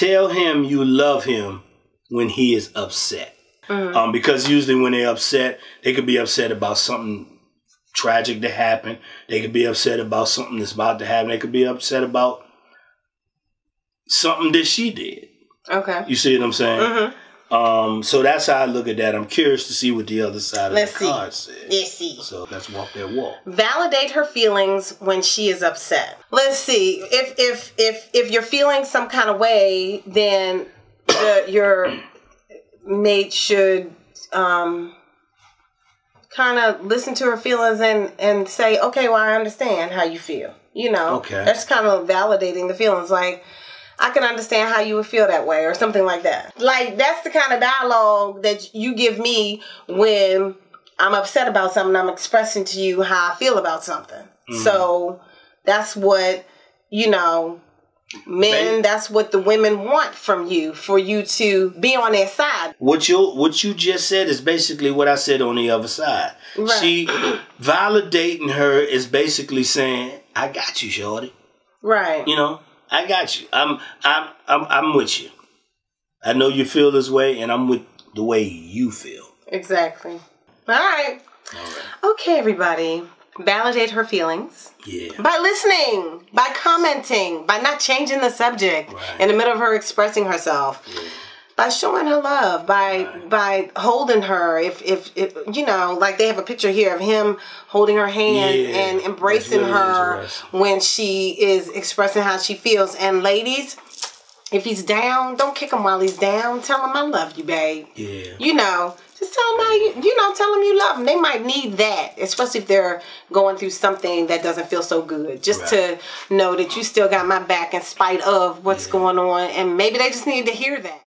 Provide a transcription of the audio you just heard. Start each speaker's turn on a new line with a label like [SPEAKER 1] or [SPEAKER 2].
[SPEAKER 1] tell him you love him when he is upset.
[SPEAKER 2] Mm-hmm.
[SPEAKER 1] Um, because usually when they're upset, they could be upset about something tragic to happen. They could be upset about something that's about to happen. They could be upset about something that she did.
[SPEAKER 2] Okay.
[SPEAKER 1] You see what I'm saying?
[SPEAKER 2] Mm-hmm.
[SPEAKER 1] Um, so that's how I look at that. I'm curious to see what the other side
[SPEAKER 2] Let's
[SPEAKER 1] of
[SPEAKER 2] see.
[SPEAKER 1] the card says.
[SPEAKER 2] Let's see.
[SPEAKER 1] So let's walk that walk.
[SPEAKER 2] validate her feelings when she is upset. Let's see if if if if you're feeling some kind of way, then the, your mate should um, kind of listen to her feelings and and say, okay, well, I understand how you feel. You know,
[SPEAKER 1] Okay.
[SPEAKER 2] that's kind of validating the feelings, like. I can understand how you would feel that way, or something like that. Like that's the kind of dialogue that you give me when I'm upset about something. I'm expressing to you how I feel about something. Mm-hmm. So that's what you know, men. That's what the women want from you for you to be on their side.
[SPEAKER 1] What you what you just said is basically what I said on the other side.
[SPEAKER 2] Right.
[SPEAKER 1] She validating her is basically saying, "I got you, shorty.
[SPEAKER 2] Right.
[SPEAKER 1] You know, I got you. I'm I'm I'm I'm with you. I know you feel this way, and I'm with the way you feel."
[SPEAKER 2] Exactly. All right. Okay, everybody. Validate her feelings
[SPEAKER 1] Yeah.
[SPEAKER 2] by listening, by commenting, by not changing the subject
[SPEAKER 1] Right.
[SPEAKER 2] in the middle of her expressing herself. By showing her love, by by holding her, if, if if you know, like they have a picture here of him holding her hand
[SPEAKER 1] Yeah,
[SPEAKER 2] and embracing
[SPEAKER 1] really
[SPEAKER 2] her when she is expressing how she feels. And ladies, if he's down, don't kick him while he's down. Tell him I love you, babe.
[SPEAKER 1] Yeah.
[SPEAKER 2] You know, just tell them how you, you know, tell them you love them. They might need that, especially if they're going through something that doesn't feel so good. Just to know that you still got my back in spite of what's going on, and maybe they just need to hear that.